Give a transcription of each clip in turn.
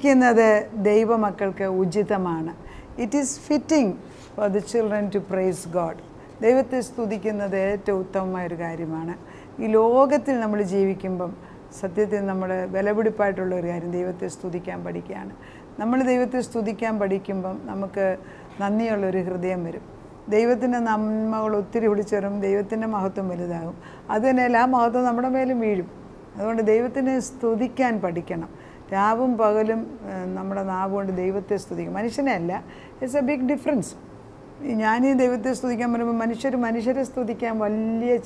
സ്തുതിക്കുന്നത് ദൈവമക്കൾക്ക് ഉചിതമാണ്. It is fitting for the children to praise God ദൈവത്തെ സ്തുതിക്കുന്നത് ഏറ്റവും ഉത്തമമായ ഒരു കാര്യമാണ്. ഈ ലോകത്തിൽ നമ്മൾ ജീവിക്കുമ്പം സത്യത്തിൽ നമ്മൾ വിലപിടിപ്പായിട്ടുള്ള ഒരു കാര്യം ദൈവത്തെ സ്തുതിക്കാൻ പഠിക്കുകയാണ്. നമ്മൾ ദൈവത്തെ സ്തുതിക്കാൻ പഠിക്കുമ്പം നമുക്ക് നന്ദിയുള്ളൊരു ഹൃദയം വരും. ദൈവത്തിന്റെ നന്മകൾ ഒത്തിരി വിളിച്ചു ദൈവത്തിന്റെ മഹത്വം വലുതാകും. അതുതന്നെയല്ല ആ മഹത്വം നമ്മുടെ മേലും വീഴും. അതുകൊണ്ട് ദൈവത്തിനെ സ്തുതിക്കാൻ പഠിക്കണം. രാവും പകലും നമ്മുടെ നാവ് കൊണ്ട് ദൈവത്തെ സ്തുതിക്കും. മനുഷ്യനെ അല്ല ഇറ്റ്സ് എ ബിഗ് ഡിഫറൻസ് ഞാൻ ഈ ദൈവത്തെ സ്തുതിക്കാൻ പറയുമ്പോൾ മനുഷ്യർ മനുഷ്യരെ സ്തുതിക്കാൻ വലിയ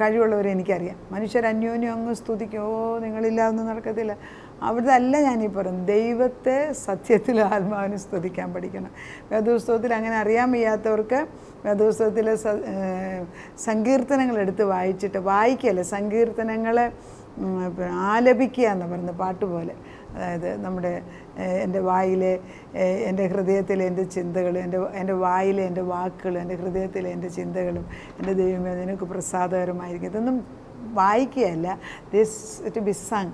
കഴിവുള്ളവരെ എനിക്കറിയാം. മനുഷ്യർ അന്യോന്യം അങ്ങ് സ്തുതിക്കും. ഓ നിങ്ങളില്ലാതൊന്നും നടക്കത്തില്ല. അവിടുത്തെ അല്ല ഞാനീ പറയുന്നത്. ദൈവത്തെ സത്യത്തിൽ ആത്മാവിനെ സ്തുതിക്കാൻ പഠിക്കണം. വേദോത്സവത്തിൽ അങ്ങനെ അറിയാൻ വയ്യാത്തവർക്ക് വേദോത്സവത്തിലെ സങ്കീർത്തനങ്ങൾ എടുത്ത് വായിച്ചിട്ട് വായിക്കല്ലേ സങ്കീർത്തനങ്ങളെ ആലപിക്കുക എന്ന് പറയുന്ന പാട്ട് പോലെ. അതായത് നമ്മുടെ എന്റെ വായിലെ എന്റെ ഹൃദയത്തിലെ എന്റെ ചിന്തകളും എന്റെ എന്റെ വായിലെ എന്റെ വാക്കുകളും എന്റെ ഹൃദയത്തിലെ എന്റെ ചിന്തകളും എന്റെ ദൈവമേ നിനക്ക് പ്രസാദകരമായിരിക്കും. ഇതൊന്നും വായിക്കുകയല്ല. This it be sung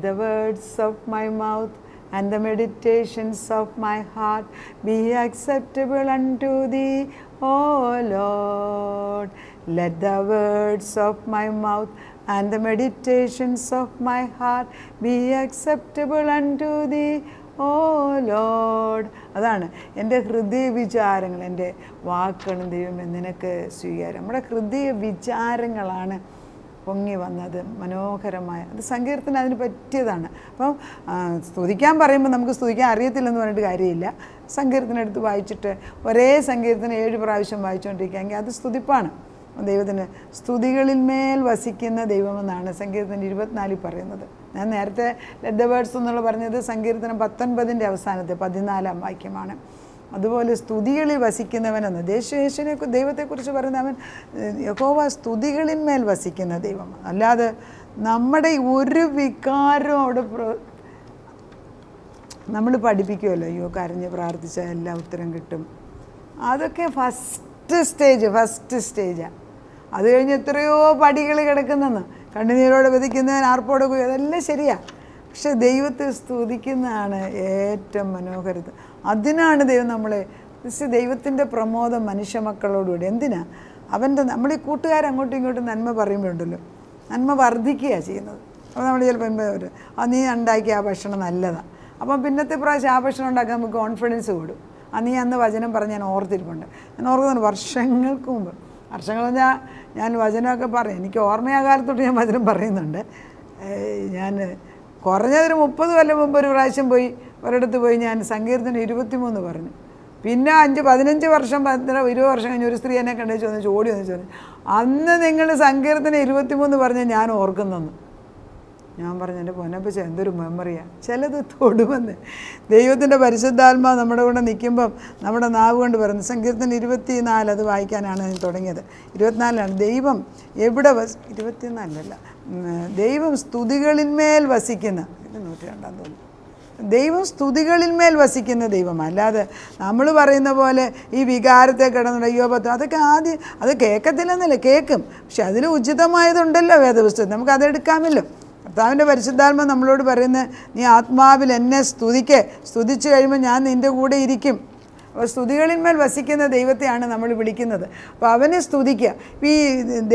the words of my mouth and the meditations of my heart be be unto the O Lord let the words of my mouth and the meditations of my heart be acceptable unto thee, O Lord അതാണ് എന്റെ ഹൃദയ വിചാരങ്ങൾ എന്റെ വാക്കുകളും ദൈവമേ നിനക്ക് സ്വീകാരം. നമ്മുടെ ഹൃദയ വിചാരങ്ങളാണ് പൊങ്ങി വന്നത് മനോഹരമായ. അത് സങ്കീർത്തനം അതിന് പറ്റിയതാണ്. അപ്പം സ്തുതിക്കാൻ പറയുമ്പോൾ നമുക്ക് സ്തുതിക്കാൻ അറിയത്തില്ലെന്ന് പറഞ്ഞിട്ട് കാര്യമില്ല. സങ്കീർത്തനം എടുത്ത് വായിച്ചിട്ട് ഒരേ സങ്കീർത്തനം ഏഴ് പ്രാവശ്യം വായിച്ചുകൊണ്ടിരിക്കുകയെങ്കിൽ അത് സ്തുതിപ്പാണ്. ദൈവത്തിന് സ്തുതികളിന്മേൽ വസിക്കുന്ന ദൈവമെന്നാണ് സങ്കീർത്തനം ഇരുപത്തിനാലിൽ പറയുന്നത്. ഞാൻ നേരത്തെ ലെഡ് വേർഡ്സ് എന്നുള്ള പറഞ്ഞത് സങ്കീർത്തനം പത്തൊൻപതിന്റെ അവസാനത്തെ പതിനാലാം വാക്യമാണ്. അതുപോലെ സ്തുതികളിൽ വസിക്കുന്നവനെന്ന് ദേശേശനെ ദൈവത്തെക്കുറിച്ച് പറയുന്ന അവൻ യഹോവ സ്തുതികളിന്മേൽ വസിക്കുന്ന ദൈവം. അല്ലാതെ നമ്മുടെ ഒരു വികാരവും അവിടെ നമ്മൾ പഠിപ്പിക്കുമല്ലോ അയ്യോ കരഞ്ഞ് പ്രാർത്ഥിച്ചാൽ എല്ലാ ഉത്തരം കിട്ടും. അതൊക്കെ ഫസ്റ്റ് സ്റ്റേജ് ഫസ്റ്റ് സ്റ്റേജാണ് അത് കഴിഞ്ഞ് എത്രയോ പടികൾ കിടക്കുന്നെന്ന്. കണ്ണുനീരോടെ വിധിക്കുന്നവൻ ആർപ്പോടെ പോയി അതെല്ലാം ശരിയാ. പക്ഷെ ദൈവത്തെ സ്തുതിക്കുന്നതാണ് ഏറ്റവും മനോഹരത്. അതിനാണ് ദൈവം നമ്മളെ ദൈവത്തിന്റെ പ്രമോദം മനുഷ്യ മക്കളോടുകൂടി എന്തിനാ? അവന്റെ നമ്മൾ ഈ കൂട്ടുകാർ അങ്ങോട്ടും ഇങ്ങോട്ടും നന്മ പറയുമ്പോഴുണ്ടല്ലോ. നന്മ വർദ്ധിക്കുകയാണ് ചെയ്യുന്നത്. അപ്പോൾ നമ്മൾ ചിലപ്പോൾ ആ നീ ഉണ്ടാക്കിയ ആ ഭക്ഷണം നല്ലതാണ് അപ്പം പിന്നത്തെ പ്രാവശ്യം ആ ഭക്ഷണം ഉണ്ടാക്കാൻ നമുക്ക് കോൺഫിഡൻസ് കൂടും. ആ നീ അന്ന് വചനം പറഞ്ഞ് ഞാൻ ഓർത്തിരിപ്പുണ്ട്. ഞാൻ ഓർക്കുന്നുണ്ട് വർഷങ്ങൾക്ക് മുമ്പ് വർഷങ്ങൾ പറഞ്ഞാൽ ഞാൻ വചനമൊക്കെ പറയും. എനിക്ക് ഓർമ്മയാ കാലത്തൊട്ട് ഞാൻ വചനം പറയുന്നുണ്ട്. ഞാൻ കുറഞ്ഞതൊരു മുപ്പത് കൊല്ലം മുമ്പ് ഒരു പ്രാവശ്യം പോയി ഒരിടത്ത് പോയി ഞാൻ സങ്കീർത്തനം ഇരുപത്തിമൂന്ന് പറഞ്ഞു. പിന്നെ അഞ്ച് പതിനഞ്ച് വർഷം പത്ര ഇരുപത് വർഷം കഴിഞ്ഞ് ഒരു സ്ത്രീ എന്നെ കണ്ടു ചോദിച്ചു ഓടി വന്നു ചോദിച്ചു. അന്ന് നിങ്ങൾ സങ്കീർത്തനം ഇരുപത്തിമൂന്ന് പറഞ്ഞ് ഞാൻ ഓർക്കുന്നെന്ന്. ഞാൻ പറഞ്ഞു എന്റെ പൊന്നപ്പച്ച എന്തൊരു മെമ്മറിയാണ് ചിലത് തൊടുമെന്ന് ദൈവത്തിന്റെ പരിശുദ്ധാത്മാ നമ്മുടെ കൂടെ നിൽക്കുമ്പം നമ്മുടെ നാവ് കൊണ്ട് പറഞ്ഞു സങ്കീർത്തന ഇരുപത്തി നാല് അത് വായിക്കാനാണ് ഞാൻ തുടങ്ങിയത്. ഇരുപത്തിനാലിലാണ് ദൈവം എവിടെ വസ് ഇരുപത്തിനാലല്ല ദൈവം സ്തുതികളിന്മേൽ വസിക്കുന്ന ഇത് നൂറ്റി രണ്ടാം തോന്നുന്നു ദൈവം സ്തുതികളിന്മേൽ വസിക്കുന്ന ദൈവം അല്ലാതെ നമ്മൾ പറയുന്ന പോലെ ഈ വികാരത്തെ കിടന്നുണ്ട് അയ്യോ പത്തും അതൊക്കെ ആദ്യം അത് കേൾക്കത്തില്ലെന്നല്ല കേൾക്കും. പക്ഷെ അതിൽ ഉചിതമായതുണ്ടല്ലോ വേദപുസ്തകം. നമുക്ക് അതെടുക്കാമല്ലോ. കർത്താവിന്റെ പരിശുദ്ധാത്മ നമ്മളോട് പറയുന്നത് നീ ആത്മാവിൽ എന്നെ സ്തുതിക്ക്. സ്തുതിച്ച് കഴിയുമ്പോൾ ഞാൻ നിന്റെ കൂടെ ഇരിക്കും. അപ്പോൾ സ്തുതികളിന്മേൽ വസിക്കുന്ന ദൈവത്തെയാണ് നമ്മൾ വിളിക്കുന്നത്. അപ്പോൾ അവനെ സ്തുതിക്കുക. ഈ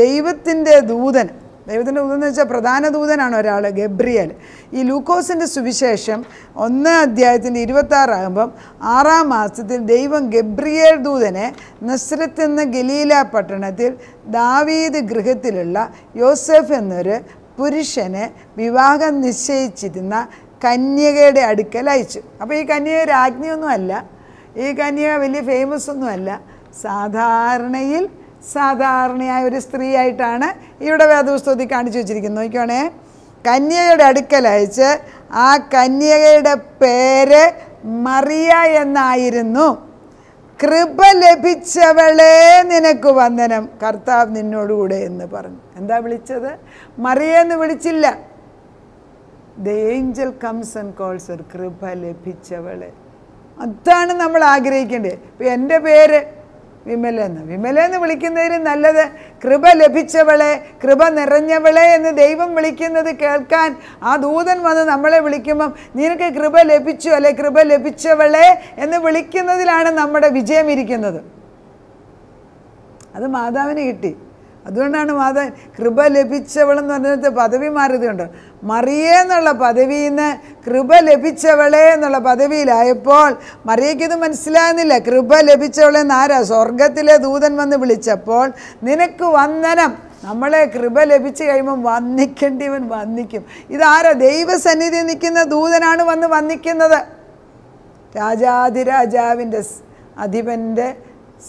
ദൈവത്തിന്റെ ദൂതൻ ദൈവത്തിന്റെ ദൂതൻ എന്ന് വെച്ചാൽ പ്രധാന ദൂതനാണ് ഒരാൾ ഗബ്രിയൽ. ഈ ലൂക്കോസിന്റെ സുവിശേഷം ഒന്ന് അധ്യായത്തിന്റെ ഇരുപത്താറാകുമ്പം ആറാം മാസത്തിൽ ദൈവം ഗബ്രിയേൽ ദൂതനെ നസ്രത്ത് എന്ന ഗലീല പട്ടണത്തിൽ ദാവീദ് ഗൃഹത്തിലുള്ള യോസഫ് എന്നൊരു പുരുഷനെ വിവാഹം നിശ്ചയിച്ചിരുന്ന കന്യകയുടെ അടുക്കൽ അയച്ചു. അപ്പോൾ ഈ കന്യക രാജ്ഞിയൊന്നുമല്ല ഈ കന്യക വലിയ ഫേമസ് ഒന്നുമല്ല സാധാരണയിൽ സാധാരണയായ ഒരു സ്ത്രീയായിട്ടാണ് ഇവിടെ വേദപുസ്തകത്തിൽ കാണിച്ചു വെച്ചിരിക്കുന്നത്. നോക്കിയോണേ കന്യകയുടെ അടുക്കൽ അയച്ച് ആ കന്യകയുടെ പേര് മറിയ എന്നായിരുന്നു. കൃപ ലഭിച്ചവളെ നിനക്ക് വന്ദനം. കർത്താവ് നിന്നോടുകൂടെ എന്ന് പറഞ്ഞു. എന്താ വിളിച്ചത്? മറിയെന്ന് വിളിച്ചില്ല. The angel comes and calls കൃപ ലഭിച്ചവളെ. അതാണ് നമ്മൾ ആഗ്രഹിക്കേണ്ടത്. ഇപ്പം എന്റെ പേര് വിമലെന്ന്. വിമലെന്ന് വിളിക്കുന്നതിലും നല്ലത് കൃപ ലഭിച്ചവളെ കൃപ നിറഞ്ഞവളെ എന്ന് ദൈവം വിളിക്കുന്നത് കേൾക്കാൻ ആ ദൂതൻ വന്ന് നമ്മളെ വിളിക്കുമ്പം നിനക്ക് കൃപ ലഭിച്ചു അല്ലെ? കൃപ ലഭിച്ചവളെ എന്ന് വിളിക്കുന്നതിലാണ് നമ്മുടെ വിജയം ഇരിക്കുന്നത്. അത് മാതാവിന് കിട്ടി. അതുകൊണ്ടാണ് മാതാവ് കൃപ ലഭിച്ചവളെന്ന് പറഞ്ഞിട്ട് പദവി മാറിയതുകൊണ്ട്. മറിയേ എന്നുള്ള പദവിയിൽ നിന്ന് കൃപ ലഭിച്ചവളെ എന്നുള്ള പദവിയിലായപ്പോൾ മറിയയ്ക്കിത് മനസ്സിലാകുന്നില്ല. കൃപ ലഭിച്ചവളെ എന്നാരാ സ്വർഗത്തിലെ ദൂതൻ വന്ന് വിളിച്ചപ്പോൾ നിനക്ക് വന്ദനം. നമ്മളെ കൃപ ലഭിച്ചു കഴിയുമ്പം വന്നിക്കേണ്ടിയവൻ വന്നിക്കും ഇതാരാ ദൈവസന്നിധി നിൽക്കുന്ന ദൂതനാണ് വന്ന് വന്നിക്കുന്നത് രാജാതിരാജാവിന്റെ അധിപന്റെ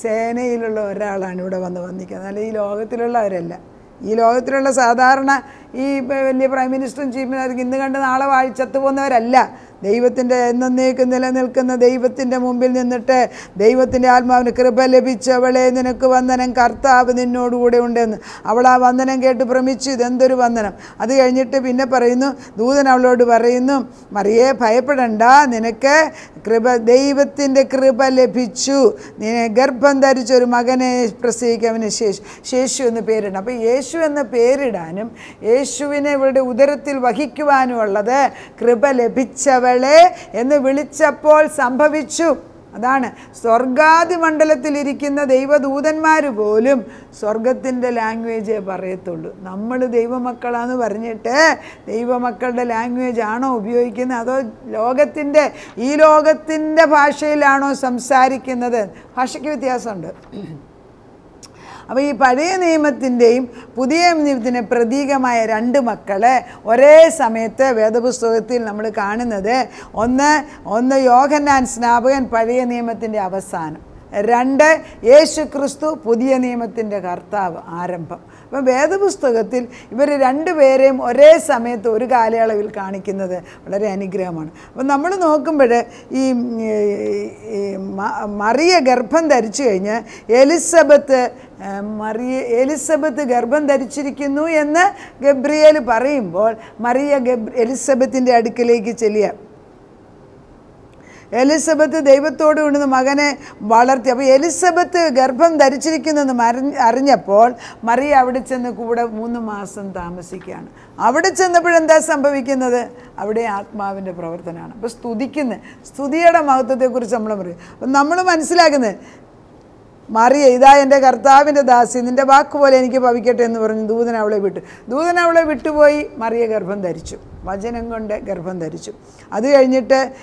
സേനയിലുള്ള ഒരാളാണ് ഇവിടെ വന്ന് വന്നിക്കുന്നത് അല്ല ഈ ലോകത്തിലുള്ളവരല്ല. ഈ ലോകത്തിലുള്ള സാധാരണ ഈ വലിയ പ്രൈം മിനിസ്റ്ററും ചീഫ് മിനിസ്റ്ററും ഇന്ന് കണ്ട് നാളെ വായിച്ചത്തു പോകുന്നവരല്ല. ദൈവത്തിന്റെ എന്നേക്ക് നിലനിൽക്കുന്ന ദൈവത്തിന്റെ മുമ്പിൽ നിന്നിട്ട് ദൈവത്തിന്റെ ആത്മാവിന് കൃപ ലഭിച്ചവളെ നിനക്ക് വന്ദനം. കർത്താവ് നിന്നോടുകൂടെ ഉണ്ടെന്ന്. അവൾ ആ വന്ദനം കേട്ട് ഭ്രമിച്ചു. ഇതെന്തൊരു വന്ദനം. അത് കഴിഞ്ഞിട്ട് പിന്നെ പറയുന്നു ദൂതൻ അവളോട് പറയുന്നു മറിയേ ഭയപ്പെടണ്ട. നിനക്ക് കൃപ ദൈവത്തിന്റെ കൃപ ലഭിച്ചു. നിന്നെ ഗർഭം ധരിച്ചൊരു മകനെ പ്രസവിക്കവന് ശേഷു ശേഷു എന്ന് പേരിടണം. അപ്പോൾ യേശു എന്ന പേരിടാനും യേശുവിനെ ഇവളുടെ ഉദരത്തിൽ വഹിക്കുവാനുമുള്ളത് കൃപ ലഭിച്ചവളെ എന്ന് വിളിച്ചപ്പോൾ സംഭവിച്ചു. അതാണ് സ്വർഗാദി മണ്ഡലത്തിലിരിക്കുന്ന ദൈവദൂതന്മാർ പോലും സ്വർഗത്തിന്റെ ലാംഗ്വേജേ പറയത്തുള്ളൂ. നമ്മൾ ദൈവമക്കളാന്ന് പറഞ്ഞിട്ട് ദൈവമക്കളുടെ ലാംഗ്വേജ് ആണോ ഉപയോഗിക്കുന്നത്? അതോ ലോകത്തിന്റെ ഈ ലോകത്തിന്റെ ഭാഷയിലാണോ സംസാരിക്കുന്നത്? ഭാഷയ്ക്ക് വ്യത്യാസമുണ്ട്. അപ്പോൾ ഈ പഴയ നിയമത്തിന്റെയും പുതിയ നിയമത്തിന്റെ പ്രതീകമായ രണ്ട് മക്കളെ ഒരേ സമയത്ത് വേദപുസ്തകത്തിൽ നമ്മൾ കാണുന്നത്. ഒന്ന് ഒന്ന് യോഹന്നാൻ സ്നാപകൻ പഴയ നിയമത്തിന്റെ അവസാനം. രണ്ട് യേശു ക്രിസ്തു പുതിയ നിയമത്തിന്റെ കർത്താവ് ആരംഭം. അപ്പം വേദപുസ്തകത്തിൽ ഇവർ രണ്ടുപേരെയും ഒരേ സമയത്ത് ഒരു കാലയളവിൽ കാണിക്കുന്നത് വളരെ അനുഗ്രഹമാണ്. അപ്പം നമ്മൾ നോക്കുമ്പോൾ ഈ മറിയ ഗർഭം ധരിച്ചു കഴിഞ്ഞ് എലിസബത്ത് മറിയ എലിസബത്ത് ഗർഭം ധരിച്ചിരിക്കുന്നു എന്ന് ഗബ്രിയേൽ പറയുമ്പോൾ മറിയ ഗബ് എലിസബത്തിന്റെ അടുക്കലേക്ക് ചെല്ലുക. എലിസബത്ത് ദൈവത്തോട് കൊണ്ടുവന്ന് മകനെ വളർത്തി. അപ്പോൾ എലിസബത്ത് ഗർഭം ധരിച്ചിരിക്കുന്നെന്ന് അറിഞ്ഞപ്പോൾ മറിയ അവിടെ ചെന്ന് കൂടെ മൂന്ന് മാസം താമസിക്കുകയാണ്. അവിടെ ചെന്നപ്പോഴെന്താ സംഭവിക്കുന്നത്? അവിടെ ആത്മാവിന്റെ പ്രവർത്തനമാണ്. അപ്പോൾ സ്തുതിക്കുന്നത് സ്തുതിയുടെ മഹത്വത്തെക്കുറിച്ച് നമ്മൾ പറയും. അപ്പം നമ്മൾ മനസ്സിലാക്കുന്നത് മറിയ ഇതാ എന്റെ കർത്താവിന്റെ ദാസി നിന്റെ വാക്കുപോലെ എനിക്ക് ഭവിക്കട്ടെ എന്ന് പറഞ്ഞ് ദൂതൻ അവളെ വിട്ടു. ദൂതൻ അവളെ വിട്ടുപോയി മറിയ ഗർഭം ധരിച്ചു. വചനം കൊണ്ട് ഗർഭം ധരിച്ചു. അത് കഴിഞ്ഞിട്ട്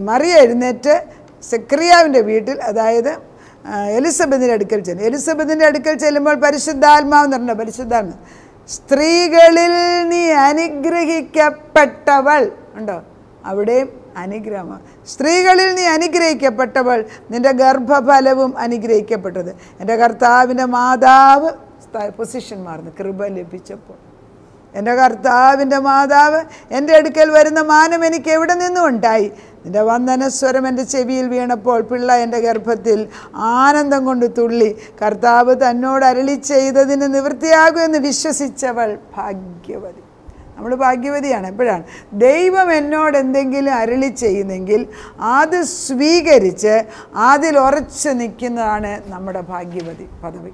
മറിയ എഴുന്നേറ്റ് സെക്രിയാവിന്റെ വീട്ടിൽ അതായത് എലിസബത്തിന്റെ അടുക്കൽ ചെല്ലും. എലിസബത്തിന്റെ അടുക്കൽ ചെല്ലുമ്പോൾ പരിശുദ്ധാത്മാവ് എന്ന് പരിശുദ്ധാത്മ സ്ത്രീകളിൽ നീ അനുഗ്രഹിക്കപ്പെട്ടവൾ. ഉണ്ടോ? അവിടെയും അനുഗ്രഹമാണ് സ്ത്രീകളിൽ നീ അനുഗ്രഹിക്കപ്പെട്ടവൾ. നിന്റെ ഗർഭഫലവും അനുഗ്രഹിക്കപ്പെട്ടത്. എന്റെ കർത്താവിന്റെ മാതാവ് പൊസിഷൻ മാറുന്നു. കൃപ ലഭിച്ചപ്പോൾ. എന്റെ കർത്താവിന്റെ മാതാവ് എന്റെ അടുക്കൽ വരുന്ന മാനം എനിക്ക് എവിടെ നിന്നും ഉണ്ടായി? നിന്റെ വന്ദനസ്വരം എന്റെ ചെവിയിൽ വീണപ്പോൾ പിള്ള എന്റെ ഗർഭത്തിൽ ആനന്ദം കൊണ്ട് തുള്ളി. കർത്താവ് തന്നോട് അരളി ചെയ്തതിന് നിവൃത്തിയാകുമെന്ന് വിശ്വസിച്ചവൾ ഭാഗ്യവതി. നമ്മൾ ഭാഗ്യവതിയാണ് എപ്പോഴാണ്? ദൈവം എന്നോട് എന്തെങ്കിലും അരളി ചെയ്യുന്നെങ്കിൽ അത് സ്വീകരിച്ച് അതിൽ ഉറച്ചു നിൽക്കുന്നതാണ് നമ്മുടെ ഭാഗ്യവതി പദവി.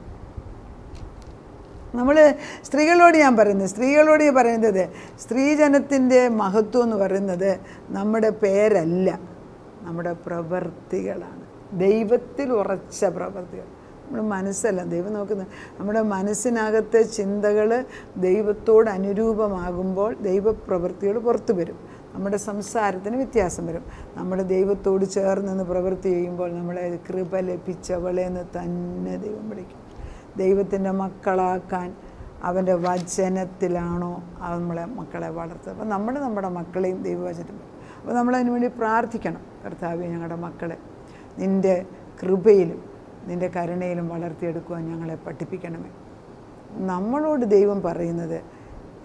നമ്മൾ സ്ത്രീകളോട് ഞാൻ പറയുന്നത് സ്ത്രീകളോട് ഞാൻ പറയുന്നത് സ്ത്രീജനത്തിന്റെ മഹത്വം എന്ന് പറയുന്നത് നമ്മുടെ പേരല്ല നമ്മുടെ പ്രവൃത്തികളാണ് ദൈവത്തിൽ ഉറച്ച പ്രവൃത്തികൾ നമ്മൾ മനസ്സല്ല ദൈവം നോക്കുന്നത് നമ്മുടെ മനസ്സിനകത്തെ ചിന്തകൾ ദൈവത്തോട് അനുരൂപമാകുമ്പോൾ ദൈവപ്രവൃത്തികൾ പുറത്തു വരും. നമ്മുടെ സംസാരത്തിന് വ്യത്യാസം വരും. നമ്മുടെ ദൈവത്തോട് ചേർന്ന് പ്രവൃത്തി ചെയ്യുമ്പോൾ നമ്മളെ കൃപ ലഭിച്ചവളെന്ന് തന്നെ ദൈവം വിളിക്കും. ദൈവത്തിന്റെ മക്കളാക്കാൻ അവന്റെ വചനത്തിലാണോ നമ്മളെ മക്കളെ വളർത്തുക. അപ്പം നമ്മൾ നമ്മുടെ മക്കളെയും ദൈവവചനത്തിൽ അപ്പോൾ നമ്മളതിനു വേണ്ടി പ്രാർത്ഥിക്കണം. കർത്താവ് ഞങ്ങളുടെ മക്കളെ നിന്റെ കൃപയിലും നിന്റെ കരുണയിലും വളർത്തിയെടുക്കുവാൻ ഞങ്ങളെ പഠിപ്പിക്കണമേ. നമ്മളോട് ദൈവം പറയുന്നത്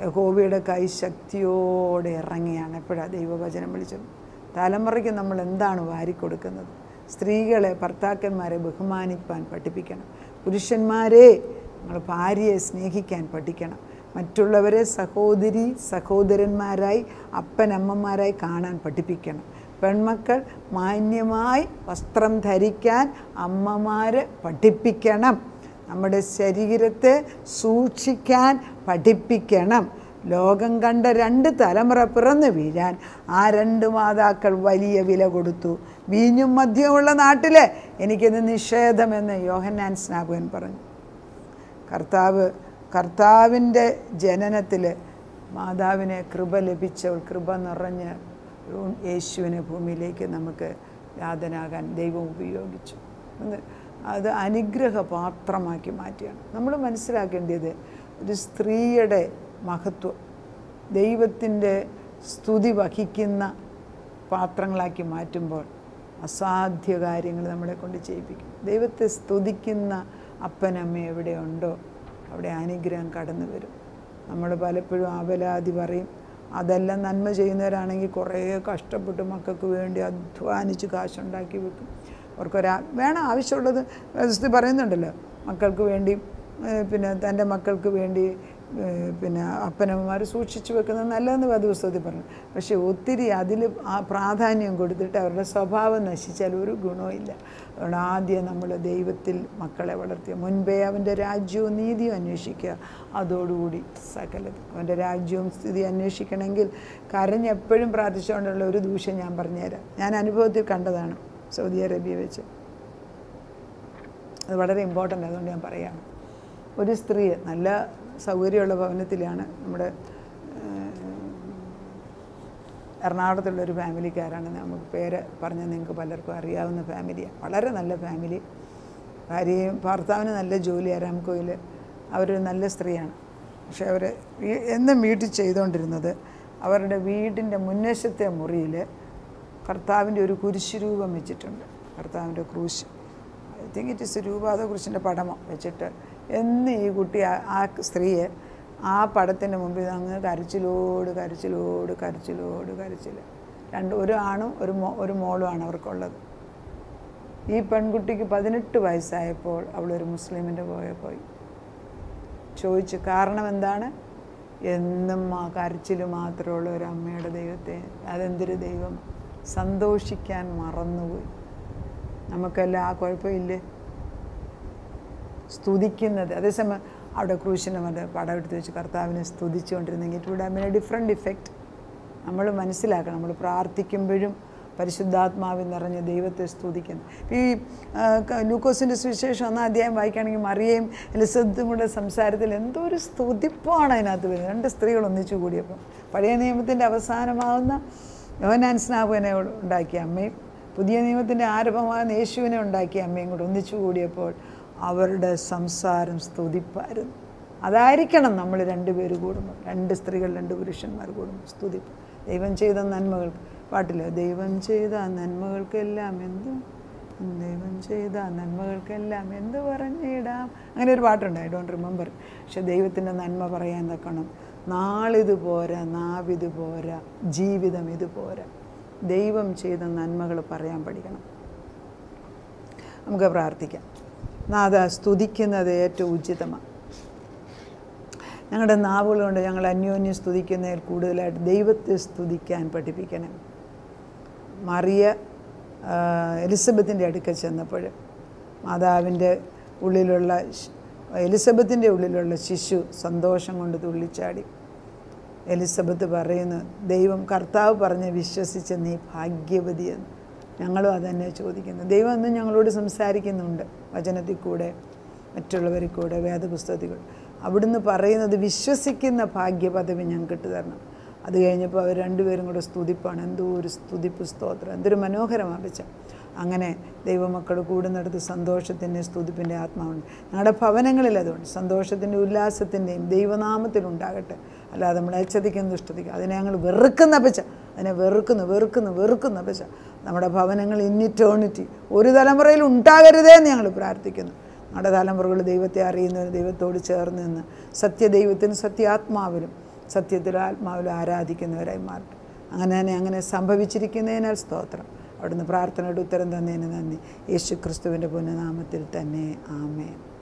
ഹോബിയുടെ കൈ ശക്തിയോടെ ഇറങ്ങിയാണ്. എപ്പോഴാണ് ദൈവവചനം വിളിച്ചത്? തലമുറയ്ക്ക് നമ്മൾ എന്താണ് വാരിക്കൊടുക്കുന്നത്? സ്ത്രീകളെ ഭർത്താക്കന്മാരെ ബഹുമാനിക്കാൻ പഠിപ്പിക്കണം. പുരുഷന്മാരെ നിങ്ങൾ ഭാര്യയെ സ്നേഹിക്കാൻ പഠിക്കണം. മറ്റുള്ളവരെ സഹോദരി സഹോദരന്മാരായി അപ്പനമ്മമാരായി കാണാൻ പഠിപ്പിക്കണം. പെൺമക്കൾ മാന്യമായി വസ്ത്രം ധരിക്കാൻ അമ്മമാരെ പഠിപ്പിക്കണം. നമ്മുടെ ശരീരത്തെ സൂക്ഷിക്കാൻ പഠിപ്പിക്കണം. ലോകം കണ്ട രണ്ട് തലമുറ പിറന്നു വീഴാൻ ആ രണ്ട് മാതാക്കൾ വലിയ വില കൊടുത്തു. വീഞ്ഞും മദ്യമുള്ള നാട്ടിൽ എനിക്കിത് നിഷേധമെന്ന് യോഹന്നാൻ സ്നാപകൻ പറഞ്ഞു. കർത്താവ് കർത്താവിന്റെ ജനനത്തിൽ മാതാവിനെ കൃപ ലഭിച്ചവൾ കൃപ നിറഞ്ഞ് യേശുവിനെ ഭൂമിയിലേക്ക് നമുക്ക് യാതനാകാൻ ദൈവം ഉപയോഗിച്ചു. അത് അനുഗ്രഹ പാത്രമാക്കി മാറ്റിയാണ്. നമ്മൾ മനസ്സിലാക്കേണ്ടത് ഒരു സ്ത്രീയുടെ മഹത്വം ദൈവത്തിന്റെ സ്തുതി വഹിക്കുന്ന പാത്രങ്ങളാക്കി മാറ്റുമ്പോൾ അസാധ്യ കാര്യങ്ങൾ നമ്മളെ കൊണ്ട് ചെയ്യിപ്പിക്കും. ദൈവത്തെ സ്തുതിക്കുന്ന അപ്പനമ്മ എവിടെയുണ്ടോ അവിടെ അനുഗ്രഹം കടന്നു വരും. നമ്മൾ പലപ്പോഴും അവലാതി പറയും അതെല്ലാം നന്മ ചെയ്യുന്നവരാണെങ്കിൽ കുറേ കഷ്ടപ്പെട്ട് മക്കൾക്ക് വേണ്ടി അധ്വാനിച്ച് കാശുണ്ടാക്കി വെക്കും. അവർക്കൊരാ വേണം ആവശ്യമുള്ളത് പറയുന്നുണ്ടല്ലോ മക്കൾക്ക് വേണ്ടി പിന്നെ തന്റെ മക്കൾക്ക് വേണ്ടി പിന്നെ അപ്പനമ്മമാർ സൂക്ഷിച്ചു വെക്കുന്നത് നല്ലതെന്ന് വേദപുസ്തകത്തിൽ പറഞ്ഞു. പക്ഷേ ഒത്തിരി അതിൽ ആ പ്രാധാന്യം കൊടുത്തിട്ട് അവരുടെ സ്വഭാവം നശിച്ചാൽ ഒരു ഗുണമില്ല അതുകൊണ്ട് ആദ്യം നമ്മൾ ദൈവത്തിൽ മക്കളെ വളർത്തിയ മുൻപേ അവന്റെ രാജ്യവും നീതിയും അന്വേഷിക്കുക. അതോടുകൂടി സകലത്. അവന്റെ രാജ്യവും സ്ഥിതി അന്വേഷിക്കണമെങ്കിൽ കരഞ്ഞെപ്പോഴും പ്രാർത്ഥിച്ചുകൊണ്ടുള്ള ഒരു ദൂഷ്യം ഞാൻ പറഞ്ഞുതരാം. ഞാൻ അനുഭവത്തിൽ കണ്ടതാണ് സൗദി അറേബ്യ വെച്ച്. അത് വളരെ ഇമ്പോർട്ടന്റ് അതുകൊണ്ട് ഞാൻ പറയാം ഒരു സ്ത്രീ നല്ല സൗകര്യമുള്ള ഭവനത്തിലാണ് നമ്മുടെ എറണാകുളത്തുള്ളൊരു ഫാമിലിക്കാരാണ്. നമുക്ക് പേര് പറഞ്ഞാൽ നിങ്ങൾക്ക് പലർക്കും അറിയാവുന്ന ഫാമിലിയാണ് വളരെ നല്ല ഫാമിലി. ഭാര്യയും ഭർത്താവിന് നല്ല ജോലി അരാംകോയിൽ അവരൊരു നല്ല സ്ത്രീയാണ്. പക്ഷെ അവർ എന്നും വീട്ടിൽ ചെയ്തുകൊണ്ടിരുന്നത് അവരുടെ വീടിന്റെ മുൻവശത്തെ മുറിയിൽ കർത്താവിന്റെ ഒരു കുരിശ് രൂപം വെച്ചിട്ടുണ്ട്. കർത്താവിന്റെ ക്രൂശ്. ഐ തിങ്ക് ഇറ്റ് ഇസ് രൂപാത കുരിശിന്റെ പടമോ വെച്ചിട്ട് എന്ന് ഈ കുട്ടി ആ- സ്ത്രീയെ ആ പടത്തിന്റെ മുമ്പിൽ അങ്ങ് കരച്ചിലോട് കരച്ചിലോട് കരച്ചിലോട് കരച്ചിൽ രണ്ട് ഒരു ആണും ഒരു മോ ഒരു മോളുമാണ് അവർക്കുള്ളത്. ഈ പെൺകുട്ടിക്ക് പതിനെട്ട് വയസ്സായപ്പോൾ അവളൊരു മുസ്ലിമിന്റെ പോയെ പോയി. ചോദിച്ചു കാരണം എന്താണ്? എന്നും ആ കരച്ചിൽ മാത്രമുള്ള ഒരു അമ്മയുടെ ദൈവത്തെ. അതെന്തൊരു ദൈവം? സന്തോഷിക്കാൻ മറന്നുപോയി. നമുക്കെല്ലാം ആ കുഴപ്പമില്ലേ? സ്തുതിക്കുന്നത്. അതേസമയം അവിടെ ക്രൂശിനെ മറ്റേ പടം എടുത്ത് വെച്ച് കർത്താവിനെ സ്തുതിച്ചുകൊണ്ടിരുന്നെങ്കിൽ it would have been a different effect നമ്മൾ മനസ്സിലാക്കണം. നമ്മൾ പ്രാർത്ഥിക്കുമ്പോഴും പരിശുദ്ധാത്മാവിൽ നിറഞ്ഞ ദൈവത്തെ സ്തുതിക്കുന്നു. ഈ ലൂക്കോസിന്റെ സുവിശേഷം ഒന്നാം അധ്യായം വായിക്കുകയാണെങ്കിൽ മറിയയും എലിസബത്തും കൂടെ സംസാരത്തിൽ എന്തോ ഒരു സ്തുതിപ്പാണ് അതിനകത്ത് വരുന്നത്. രണ്ട് സ്ത്രീകൾ ഒന്നിച്ചു കൂടിയപ്പോൾ പഴയ നിയമത്തിന്റെ അവസാനമാകുന്ന യോനാൻ സ്നാപകനെ ഉണ്ടാക്കിയ അമ്മയും പുതിയ നിയമത്തിന്റെ ആരംഭമാകുന്ന യേശുവിനെ ഉണ്ടാക്കിയ അമ്മയും കൂടെ ഒന്നിച്ചു കൂടിയപ്പോൾ അവരുടെ സംസാരം സ്തുതിപ്പായിരുന്നു. അതായിരിക്കണം നമ്മൾ രണ്ടുപേർ കൂടുമ്പോൾ രണ്ട് സ്ത്രീകൾ രണ്ട് പുരുഷന്മാർ കൂടുമ്പോൾ സ്തുതിപ്പ്. ദൈവം ചെയ്ത നന്മകൾ പാട്ടില്ല ദൈവം ചെയ്ത നന്മകൾക്കെല്ലാം എന്ത്? ദൈവം ചെയ്ത നന്മകൾക്കെല്ലാം എന്ത് പറഞ്ഞിടാം? അങ്ങനെ ഒരു പാട്ടുണ്ട് ഐ ഡോണ്ട് റിമെമ്പർ പക്ഷെ ദൈവത്തിന്റെ നന്മ പറയാൻ തക്കണം നാളിത് പോരാ നാവിത് പോരാ ജീവിതം ഇത് പോരാ. ദൈവം ചെയ്ത നന്മകൾ പറയാൻ പഠിക്കണം. നമുക്ക് പ്രാർത്ഥിക്കാം. നാഥ സ്തുതിക്കുന്നത് ഏറ്റവും ഉചിതമാണ് ഞങ്ങളുടെ നാവുകൾ കൊണ്ട് ഞങ്ങൾ അന്യോന്യം സ്തുതിക്കുന്നതിൽ കൂടുതലായിട്ട് ദൈവത്തെ സ്തുതിക്കാൻ പഠിപ്പിക്കണം. മറിയ എലിസബത്തിന്റെ അടുക്കൽ ചെന്നപ്പോൾ മാതാവിന്റെ ഉള്ളിലുള്ള എലിസബത്തിന്റെ ഉള്ളിലുള്ള ശിശു സന്തോഷം കൊണ്ട് തുള്ളിച്ചാടി. എലിസബത്ത് പറയുന്നു ദൈവം കർത്താവ് പറഞ്ഞ് വിശ്വസിച്ച നീ ഭാഗ്യവതിയെന്ന്. ഞങ്ങളും അതന്നെ ചോദിക്കുന്നു. ദൈവം അന്ന് ഞങ്ങളോട് സംസാരിക്കുന്നുണ്ട്. വചനത്തിൽ കൂടെ മറ്റുള്ളവരിൽ കൂടെ വേദപുസ്തകത്തിൽ അവിടുന്ന് പറയുന്നത് വിശ്വസിക്കുന്ന ഭാഗ്യപദവി ഞങ്ങൾക്ക് ഇട്ട് തരണം. അത് കഴിഞ്ഞപ്പോൾ അവർ രണ്ടുപേരും കൂടെ സ്തുതിപ്പാണ്. എന്തോ ഒരു സ്തുതിപ്പ് സ്തോത്രം എന്തൊരു മനോഹരമാണ് വെച്ച അങ്ങനെ ദൈവമക്കൾ കൂടുന്നിടത്ത് സന്തോഷത്തിന്റെ സ്തുതിപ്പിന്റെ ആത്മാവുണ്ട്. ഞങ്ങളുടെ ഭവനങ്ങളിൽ അതുകൊണ്ട് സന്തോഷത്തിന്റെ ഉല്ലാസത്തിന്റെയും ദൈവനാമത്തിലുണ്ടാകട്ടെ അല്ലാതെ നമ്മളെ അച്ചതിക്കും ദുഷ്ടതിക്കും അതിനെ ഞങ്ങൾ വെറുക്കുന്ന പച്ച അതിനെ വെറുക്കുന്നു വെറുക്കുന്നു വെറുക്കുന്ന പച്ച നമ്മുടെ ഭവനങ്ങൾ ഇന്നിറ്റേണിറ്റി ഒരു തലമുറയിൽ ഉണ്ടാകരുതേ എന്ന് ഞങ്ങൾ പ്രാർത്ഥിക്കുന്നു. നമ്മുടെ തലമുറകൾ ദൈവത്തെ അറിയുന്നവർ ദൈവത്തോട് ചേർന്ന് നിന്ന് സത്യദൈവത്തിനും സത്യാത്മാവിലും സത്യത്തിലും ആത്മാവിലും ആരാധിക്കുന്നവരായി മാറട്ടെ. അങ്ങനെ തന്നെ അങ്ങനെ സംഭവിച്ചിരിക്കുന്നതിനാൽ സ്തോത്രം. അവിടുന്ന് പ്രാർത്ഥനയുടെ ഉത്തരം തന്നതിന് നന്ദി. യേശു ക്രിസ്തുവിന്റെ പുനഃനാമത്തിൽ തന്നെ. ആമേൻ.